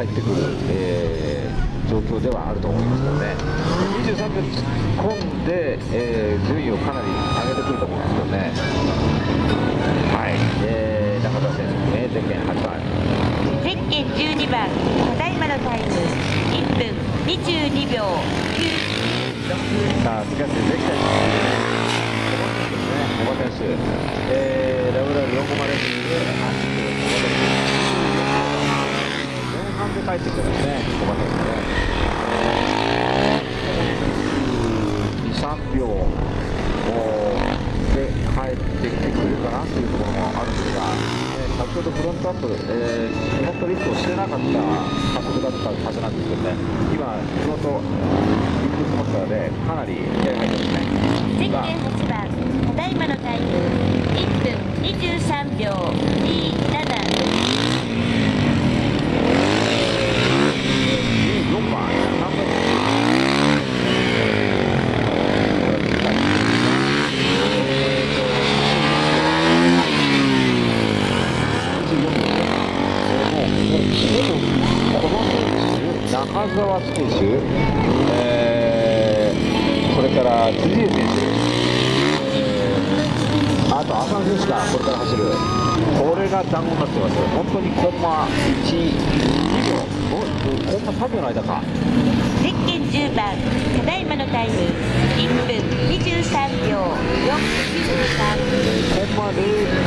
入ってくる、えー、状況ではあると思いますので、23秒突っ込んで、えー、順位をかなり上げてくると思うんですよね。はい、えー、中田選手、ね、ゼッケン8番。ゼッケン12番、ただいまのタイム1分22秒9。さあ、しかし、ゼッケン。小場選手、えー、ラブラブ4コマレースで走ってる小場選手。前半で帰ってきてますね、小場選手ね。2、3秒で帰ってきてくれるかなというところもあるんですが、えー、先ほどフロントアップ、えー、フロントリフトをしてなかった加速だったはずなんですけどね、今、フロントリフトしてますからね、かなり気合入ってますね。ゼッケン8番、ただいまのタイム1分23秒27。4番、3番。中澤選手、えー、それから辻江選手、あと浅野選手がこれから走る、これが団子になってます、本当にコンマ1、2秒、コンマ3秒の間か。ゼッケン10番、ただいまのタイム1分23秒493。コンマ0、0